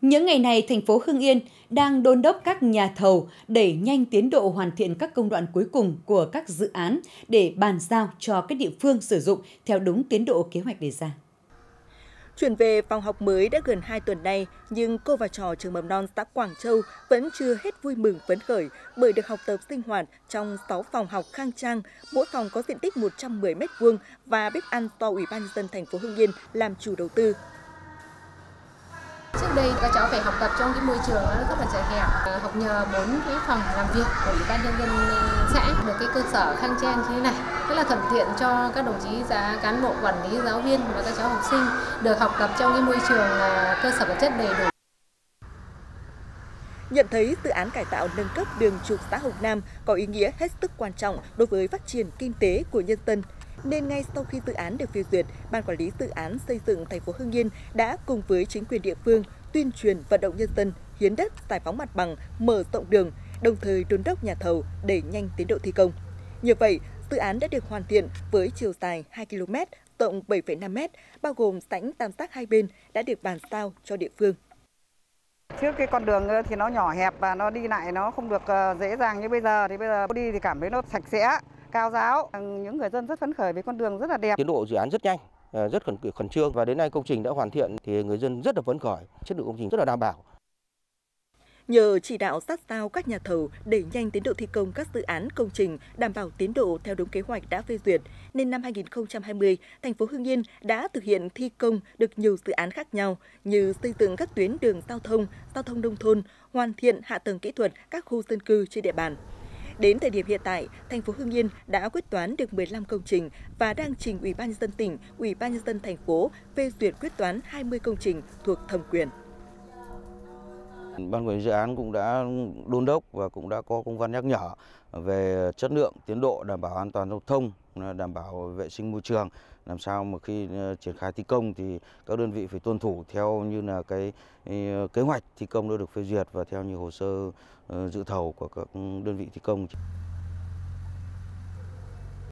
Những ngày này, thành phố Hưng Yên đang đôn đốc các nhà thầu đẩy nhanh tiến độ hoàn thiện các công đoạn cuối cùng của các dự án để bàn giao cho các địa phương sử dụng theo đúng tiến độ kế hoạch đề ra. Chuyển về phòng học mới đã gần 2 tuần nay, nhưng cô và trò trường mầm non xã Quảng Châu vẫn chưa hết vui mừng phấn khởi bởi được học tập sinh hoạt trong 6 phòng học khang trang, mỗi phòng có diện tích 110 m2 và bếp ăn do Ủy ban nhân dân thành phố Hưng Yên làm chủ đầu tư. Đây các cháu phải học tập trong cái môi trường nó rất là chật hẹp, ờ, học nhờ bốn cái phòng làm việc của Ủy ban nhân dân ờ, xã được cái cơ sở khang trang như thế này, rất là thuận tiện cho các đồng chí giá cán bộ quản lý giáo viên và các cháu học sinh được học tập trong cái môi trường ờ, cơ sở vật chất đầy đủ. Nhận thấy dự án cải tạo nâng cấp đường trục xã Hồng Nam có ý nghĩa hết sức quan trọng đối với phát triển kinh tế của nhân dân, nên ngay sau khi dự án được phê duyệt, Ban Quản lý Dự án Xây dựng thành phố Hưng Yên đã cùng với chính quyền địa phương tuyên truyền vận động nhân dân hiến đất giải phóng mặt bằng, mở rộng đường, đồng thời đôn đốc nhà thầu đẩy nhanh tiến độ thi công. Như vậy, dự án đã được hoàn thiện với chiều dài 2 km, rộng 7,5 m, bao gồm sảnh tam giác hai bên đã được bàn giao cho địa phương. Trước cái con đường thì nó nhỏ hẹp và nó đi lại nó không được ờ, dễ dàng như bây giờ thì bây giờ đi thì cảm thấy nó sạch sẽ cao giáo. Những người dân rất phấn khởi vì con đường rất là đẹp. Tiến độ dự án rất nhanh, ờ, Ờ, rất khẩn khẩn trương và đến nay công trình đã hoàn thiện thì người dân rất là phấn khởi, chất lượng công trình rất là đảm bảo. Nhờ chỉ đạo sát sao các nhà thầu đẩy nhanh tiến độ thi công các dự án công trình đảm bảo tiến độ theo đúng kế hoạch đã phê duyệt, nên năm 2020, thành phố Hưng Yên đã thực hiện thi công được nhiều dự án khác nhau như xây dựng các tuyến đường giao thông, giao thông nông thôn, hoàn thiện hạ tầng kỹ thuật các khu dân cư trên địa bàn. Đến thời điểm hiện tại, thành phố Hưng Yên đã quyết toán được 15 công trình và đang trình Ủy ban nhân dân tỉnh, Ủy ban nhân dân thành phố phê duyệt quyết toán 20 công trình thuộc thẩm quyền. Ban quản lý dự án cũng đã đôn đốc và cũng đã có công văn nhắc nhở về chất lượng, tiến độ đảm bảo an toàn giao thông, đảm bảo vệ sinh môi trường, làm sao mà khi ờ, triển khai thi công thì các đơn vị phải tuân thủ theo như là cái ờ, kế hoạch thi công đã được phê duyệt và theo như hồ sơ ờ, dự thầu của các ừ, đơn vị thi công.